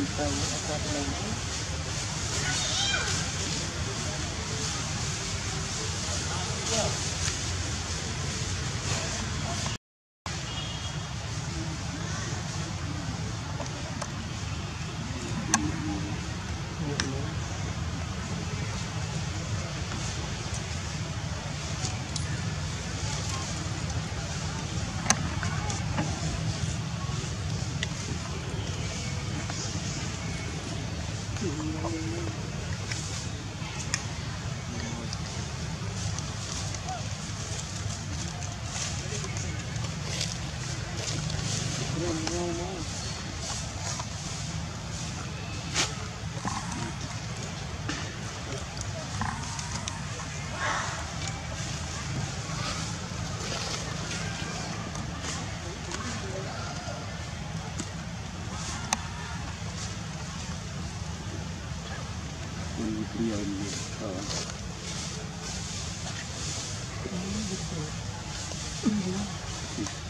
Confirm with приемлемо. Mm-hmm.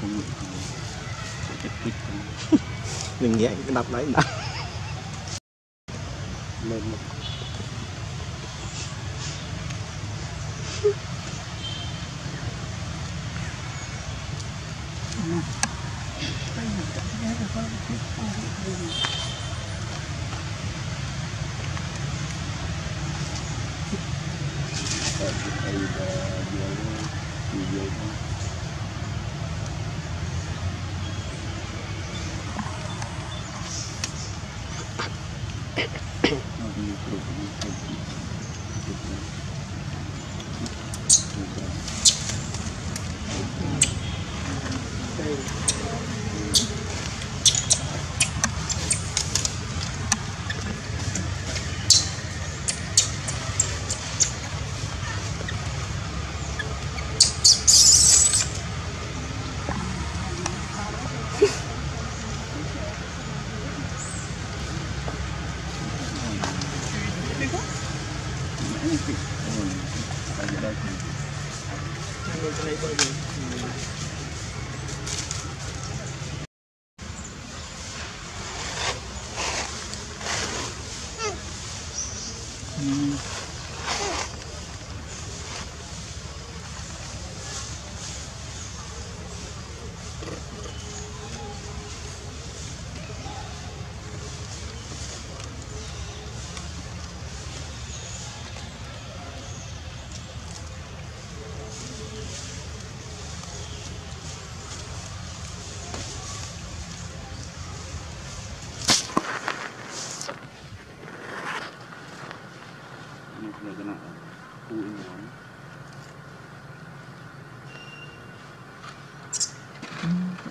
không được đừng nghĩ cái đập đấy lên một Thank you.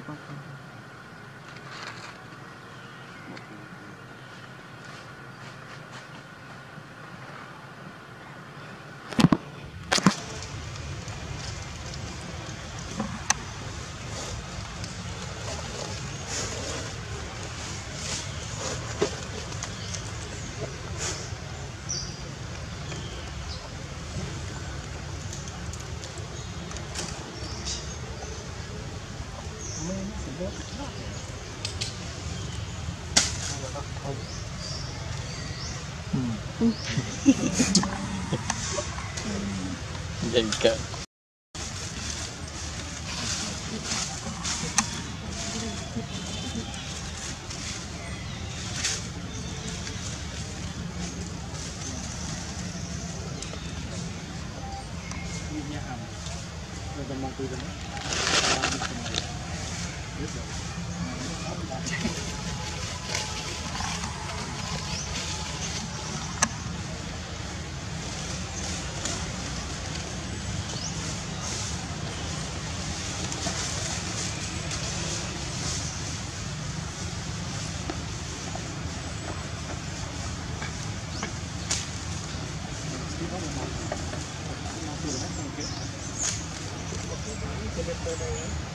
Пока. Diyan ka. Dito na yun.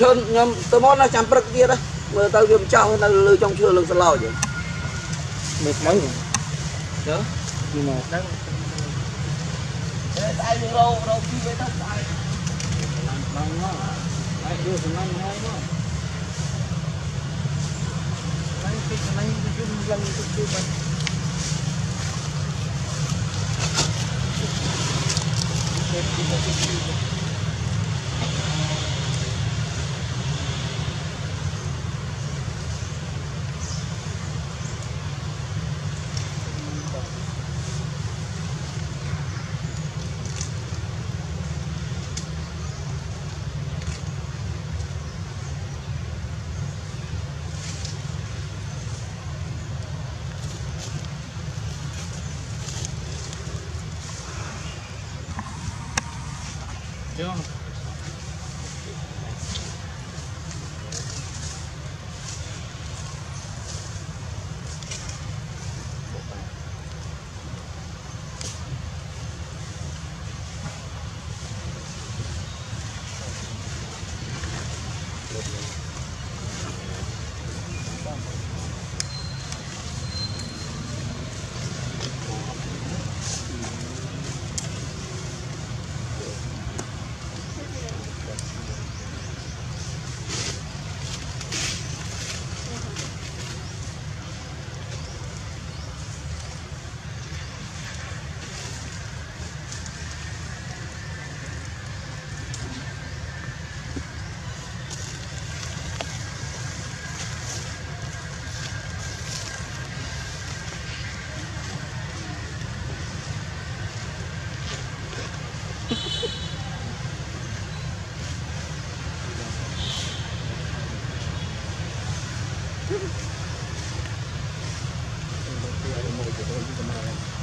ឈើខ្ញុំទៅមកណាចាំព្រឹកទៀតមើលទៅវាមិនចង់នៅលើចុងឈើលើសឡោចមើលស្មៅចុះនេះមកដឹងតែស្អែករោរោពីវាទៅស្អែកឡើងមកហើយយកសំណាញ់ហើយមកហើយពីសំណាញ់យំឡើងទៅទៅបាញ់ទៅទៅទៅ Ja. Thank you.